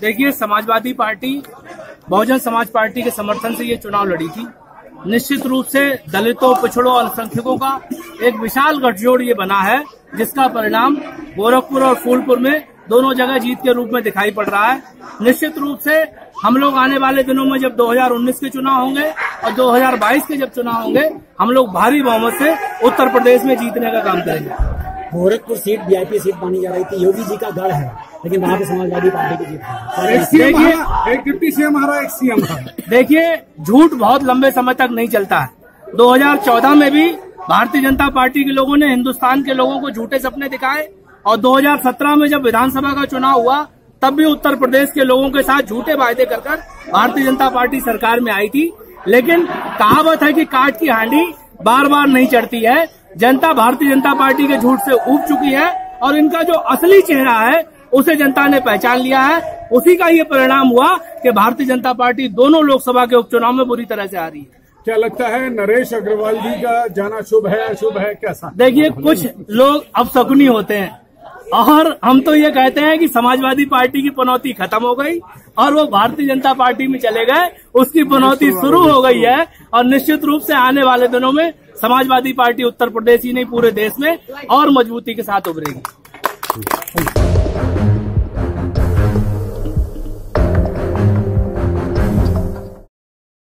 देखिए Samajwadi party Bahujan Samaj party के समर्थन से ये चुनाव लड़ी थी। निश्चित रूप से दलितों, पिछड़ों और अल्पसंख्यकों का एक विशाल गठजोड़ ये बना है, जिसका परिणाम गोरखपुर और फूलपुर में दोनों जगह जीत के रूप में दिखाई पड़ रहा है। निश्चित रूप से हम लोग आने वाले दिनों में जब 2019 के चुनाव होंगे और 2022 के जब चुनाव होंगे, हम लोग भारी बहुमत से उत्तर प्रदेश में जीतने का काम करेंगे। गोरखपुर सीट, वीआईपी सीट मानी जा रही थी। योगी जी का गढ़ है। लेकिन वहाँ पे समाजवादी पार्टी की जीत है। एक डिप्टी सीएम हरा एक सीएम देखिए झूठ बहुत लंबे समय तक नहीं चलता है। 2014 में भी भारतीय जनता पार्टी के लोगों ने हिंदुस्तान के लोगों को झूठे सपने दिखाए और 2017 में जब विधानसभा का चुनाव हुआ तब भी उत्तर प्रदेश के लोगों के साथ झूठे वायदे कर कर भारतीय जनता पार्टी सरकार में आई थी। लेकिन कहावत है कि काट की हांडी बार बार नहीं चढ़ती है। जनता भारतीय जनता पार्टी के झूठ से उब चुकी है और इनका जो असली चेहरा है उसे जनता ने पहचान लिया है। उसी का ये परिणाम हुआ कि भारतीय जनता पार्टी दोनों लोकसभा के उपचुनाव में बुरी तरह से आ रही है। क्या लगता है नरेश अग्रवाल जी का जाना शुभ है अशुभ है कैसा? देखिए कुछ लोग अब शकुनी होते हैं। और हम तो ये कहते हैं कि समाजवादी पार्टी की पनौती खत्म हो गई और वो भारतीय जनता पार्टी में चले गए। उसकी पनौती शुरू हो गई है और निश्चित रूप से आने वाले दिनों में समाजवादी पार्टी उत्तर प्रदेश ही नहीं पूरे देश में और मजबूती के साथ उभरेगी।